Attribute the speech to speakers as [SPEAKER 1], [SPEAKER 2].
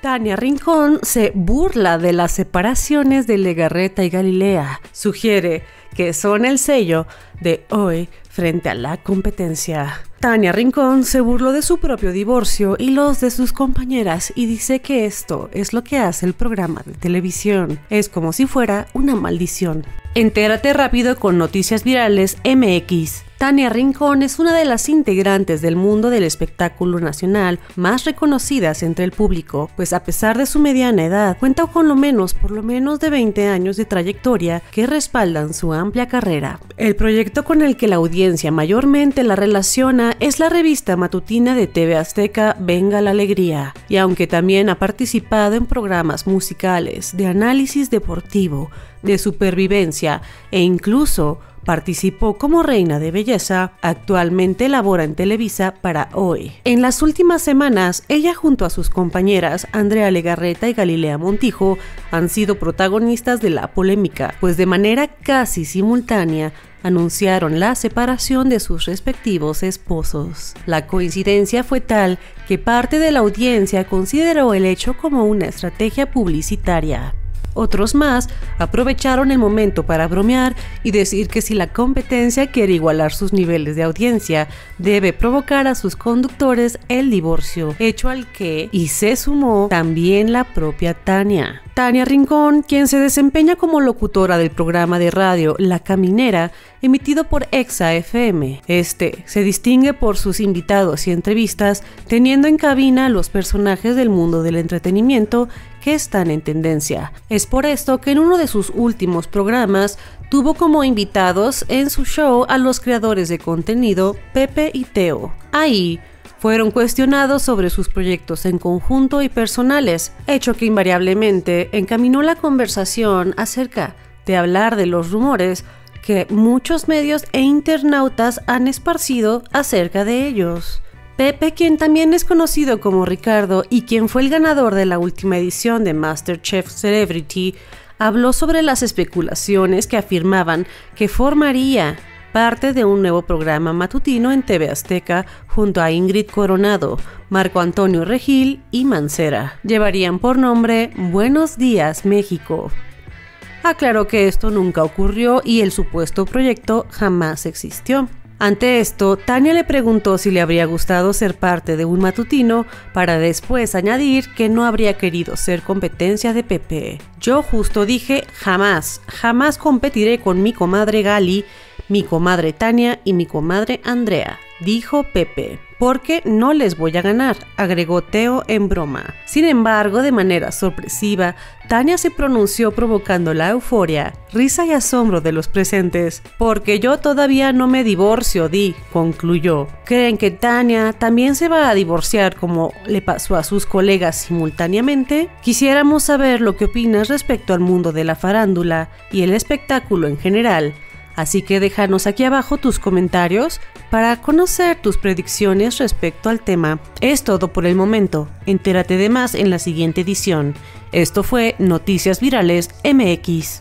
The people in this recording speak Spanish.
[SPEAKER 1] Tania Rincón se burla de las separaciones de Legarreta y Galilea. Sugiere que son el sello de hoy frente a la competencia. Tania Rincón se burló de su propio divorcio y los de sus compañeras y dice que esto es lo que hace el programa de televisión. Es como si fuera una maldición. Entérate rápido con Noticias Virales MX. Tania Rincón es una de las integrantes del mundo del espectáculo nacional más reconocidas entre el público, pues a pesar de su mediana edad, cuenta con lo menos por lo menos de 20 años de trayectoria que respaldan su amplia carrera. El proyecto con el que la audiencia mayormente la relaciona es la revista matutina de TV Azteca Venga la Alegría, y aunque también ha participado en programas musicales, de análisis deportivo, de supervivencia e incluso Participó como reina de belleza, actualmente labora en Televisa para Hoy. En las últimas semanas, ella junto a sus compañeras Andrea Legarreta y Galilea Montijo han sido protagonistas de la polémica, pues de manera casi simultánea anunciaron la separación de sus respectivos esposos. La coincidencia fue tal que parte de la audiencia consideró el hecho como una estrategia publicitaria. Otros más aprovecharon el momento para bromear y decir que si la competencia quiere igualar sus niveles de audiencia, debe provocar a sus conductores el divorcio, hecho al que y se sumó también la propia Tania. Tania Rincón, quien se desempeña como locutora del programa de radio La Caminera, emitido por Exa FM. Este se distingue por sus invitados y entrevistas, teniendo en cabina a los personajes del mundo del entretenimiento que están en tendencia. Es por esto que en uno de sus últimos programas tuvo como invitados en su show a los creadores de contenido Pepe y Teo. Ahí fueron cuestionados sobre sus proyectos en conjunto y personales, hecho que invariablemente encaminó la conversación acerca de hablar de los rumores que muchos medios e internautas han esparcido acerca de ellos. Pepe, quien también es conocido como Ricardo y quien fue el ganador de la última edición de MasterChef Celebrity, habló sobre las especulaciones que afirmaban que formaría parte de un nuevo programa matutino en TV Azteca junto a Ingrid Coronado, Marco Antonio Regil y Mancera. Llevarían por nombre Buenos Días México. Aclaró que esto nunca ocurrió y el supuesto proyecto jamás existió. Ante esto, Tania le preguntó si le habría gustado ser parte de un matutino para después añadir que no habría querido ser competencia de Pepe. Yo justo dije jamás, jamás competiré con mi comadre Gali mi comadre Tania y mi comadre Andrea, dijo Pepe. Porque no les voy a ganar, agregó Teo en broma. Sin embargo, de manera sorpresiva, Tania se pronunció provocando la euforia, risa y asombro de los presentes. Porque yo todavía no me divorcio, di, concluyó. ¿Creen que Tania también se va a divorciar como le pasó a sus colegas simultáneamente? Quisiéramos saber lo que opinas respecto al mundo de la farándula y el espectáculo en general. Así que déjanos aquí abajo tus comentarios para conocer tus predicciones respecto al tema. Es todo por el momento. Entérate de más en la siguiente edición. Esto fue Noticias Virales MX.